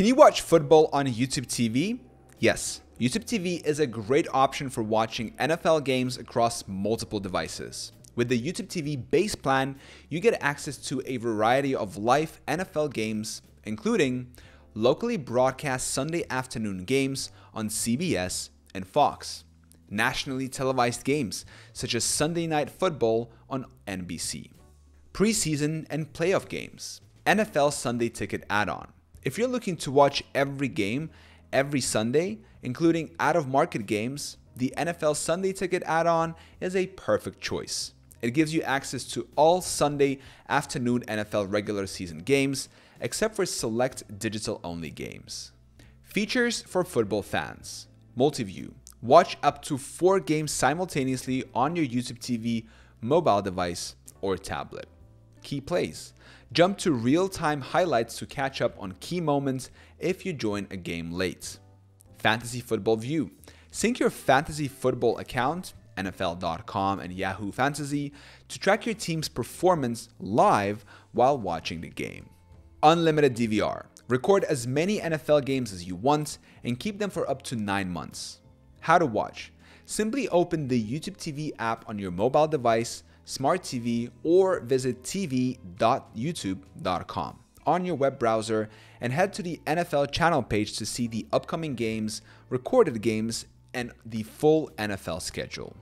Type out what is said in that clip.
Can you watch football on YouTube TV? Yes, YouTube TV is a great option for watching NFL games across multiple devices. With the YouTube TV base plan, you get access to a variety of live NFL games, including locally broadcast Sunday afternoon games on CBS and Fox, nationally televised games such as Sunday Night Football on NBC, preseason and playoff games, NFL Sunday Ticket add on, if you're looking to watch every game every Sunday, including out of market games, the NFL Sunday Ticket add on is a perfect choice. It gives you access to all Sunday afternoon NFL regular season games, except for select digital only games. Features for football fans Multiview. Watch up to four games simultaneously on your YouTube TV, mobile device, or tablet. Key plays. Jump to real time highlights to catch up on key moments if you join a game late. Fantasy Football View. Sync your fantasy football account, NFL.com and Yahoo Fantasy, to track your team's performance live while watching the game. Unlimited DVR. Record as many NFL games as you want and keep them for up to 9 months. How to watch. Simply open the YouTube TV app on your mobile device smart TV, or visit tv.youtube.com on your web browser and head to the NFL channel page to see the upcoming games, recorded games, and the full NFL schedule.